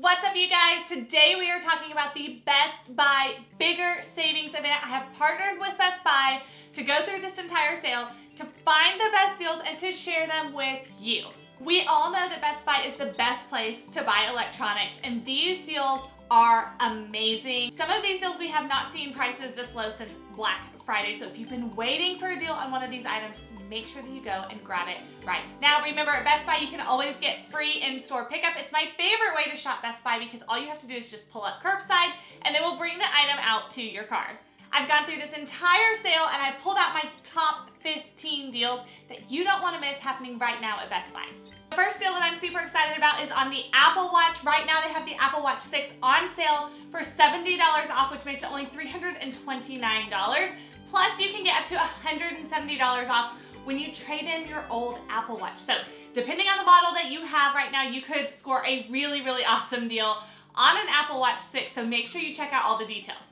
What's up you guys? Today we are talking about the Best Buy Bigger Savings Event. I have partnered with Best Buy to go through this entire sale to find the best deals and to share them with you. We all know that Best Buy is the best place to buy electronics and these deals are amazing. Some of these deals we have not seen prices this low since Black Friday, so if you've been waiting for a deal on one of these items, make sure that you go and grab it right now. Remember, at Best Buy, you can always get free in-store pickup. It's my favorite way to shop Best Buy because all you have to do is just pull up curbside and they will bring the item out to your car. I've gone through this entire sale and I pulled out my top 15 deals that you don't want to miss happening right now at Best Buy. The first deal that I'm super excited about is on the Apple Watch. Right now they have the Apple Watch 6 on sale for $70 off, which makes it only $329. Plus you can get up to $170 off when you trade in your old Apple Watch. So depending on the model that you have right now, you could score a really, really awesome deal on an Apple Watch 6. So make sure you check out all the details.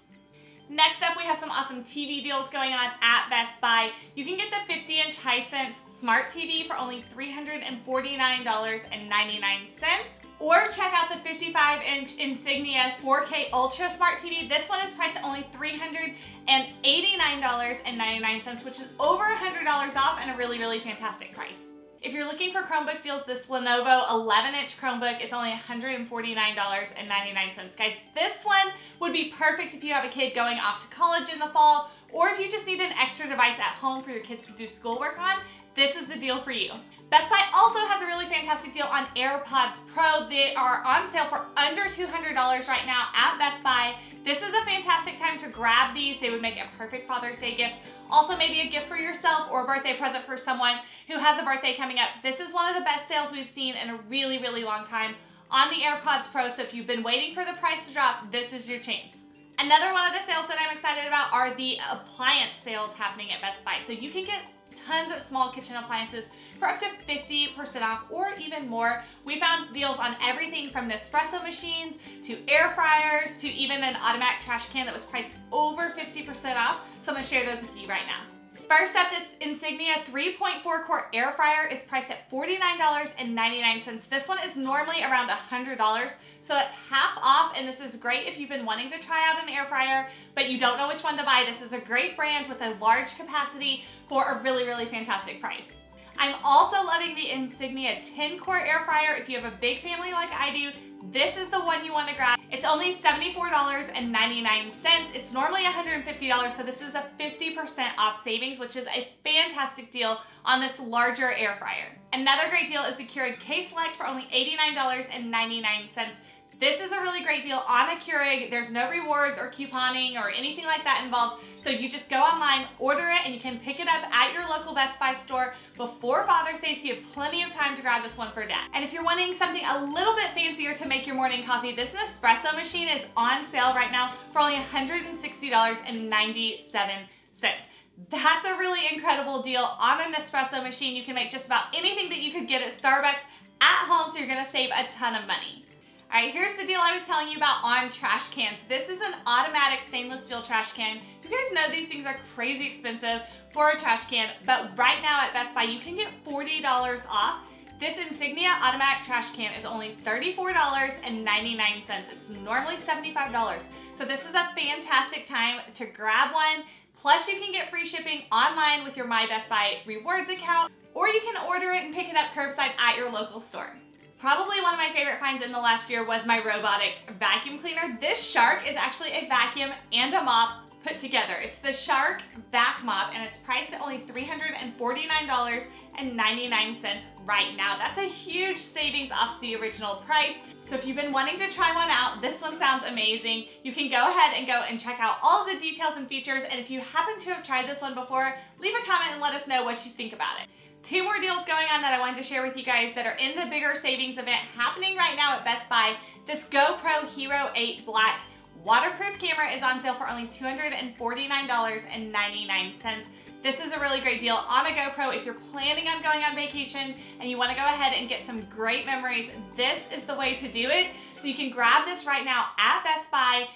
Next up, we have some awesome TV deals going on at Best Buy. You can get the 50-inch Hisense Smart TV for only $349.99. Or check out the 55-inch Insignia 4K Ultra Smart TV. This one is priced at only $389.99, which is over $100 off and a really, really fantastic price. If you're looking for Chromebook deals, this Lenovo 11-inch Chromebook is only $149.99. Guys, this one would be perfect if you have a kid going off to college in the fall, or if you just need an extra device at home for your kids to do schoolwork on, this is the deal for you. Best Buy also has a really fantastic deal on AirPods Pro. They are on sale for under $200 right now at Best Buy. This is a fantastic time to grab these. They would make a perfect Father's Day gift. Also maybe a gift for yourself or a birthday present for someone who has a birthday coming up. This is one of the best sales we've seen in a really, really long time on the AirPods Pro. So if you've been waiting for the price to drop, this is your chance. Another one of the sales that I'm excited about are the appliance sales happening at Best Buy. So you can get tons of small kitchen appliances for up to 50% off or even more. We found deals on everything from Nespresso machines to air fryers to even an automatic trash can that was priced over 50% off. So I'm gonna share those with you right now. First up, this Insignia 3.4 quart air fryer is priced at $49.99. This one is normally around $100, so that's half off, and this is great if you've been wanting to try out an air fryer, but you don't know which one to buy. This is a great brand with a large capacity for a really, really fantastic price. I'm also loving the Insignia 10 quart air fryer. If you have a big family like I do, this is the one you want to grab. It's only $74.99. It's normally $150, so this is a 50% off savings, which is a fantastic deal on this larger air fryer. Another great deal is the Keurig K-Select for only $89.99. This is a really great deal on a Keurig. There's no rewards or couponing or anything like that involved. So you just go online, order it, and you can pick it up at your local Best Buy store before Father's Day, so you have plenty of time to grab this one for dad. And if you're wanting something a little bit fancier to make your morning coffee, this Nespresso machine is on sale right now for only $160.97. That's a really incredible deal on an espresso machine. You can make just about anything that you could get at Starbucks at home, so you're gonna save a ton of money. All right, here's the deal I was telling you about on trash cans. This is an automatic stainless steel trash can. You guys know these things are crazy expensive for a trash can, but right now at Best Buy, you can get $40 off. This Insignia automatic trash can is only $34.99. It's normally $75. So this is a fantastic time to grab one. Plus you can get free shipping online with your My Best Buy rewards account, or you can order it and pick it up curbside at your local store. Probably one of my favorite finds in the last year was my robotic vacuum cleaner. This Shark is actually a vacuum and a mop put together. It's the Shark Vac Mop and it's priced at only $349.99 right now. That's a huge savings off the original price. So if you've been wanting to try one out, this one sounds amazing. You can go ahead and go and check out all the details and features. And if you happen to have tried this one before, leave a comment and let us know what you think about it. Two more deals going on that I wanted to share with you guys that are in the bigger savings event happening right now at Best Buy. This GoPro Hero 8 Black waterproof camera is on sale for only $249.99. This is a really great deal on a GoPro if you're planning on going on vacation and you wanna go ahead and get some great memories. This is the way to do it. So you can grab this right now at Best Buy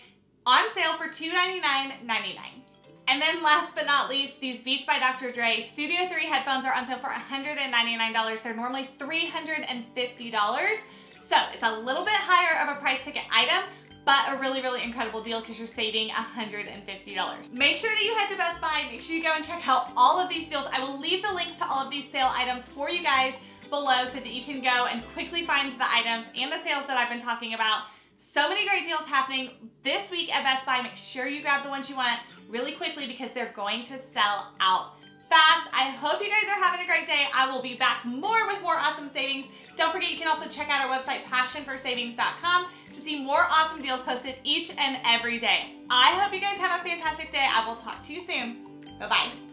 on sale for $299.99. And then last but not least, these Beats by Dr. Dre Studio 3 headphones are on sale for $199. They're normally $350. So it's a little bit higher of a price ticket item, but a really, really incredible deal because you're saving $150. Make sure that you head to Best Buy. Make sure you go and check out all of these deals. I will leave the links to all of these sale items for you guys below so that you can go and quickly find the items and the sales that I've been talking about. So many great deals happening this week at Best Buy. Make sure you grab the ones you want really quickly because they're going to sell out fast. I hope you guys are having a great day. I will be back more with more awesome savings. Don't forget you can also check out our website passionforsavings.com to see more awesome deals posted each and every day. I hope you guys have a fantastic day. I will talk to you soon. Bye-bye.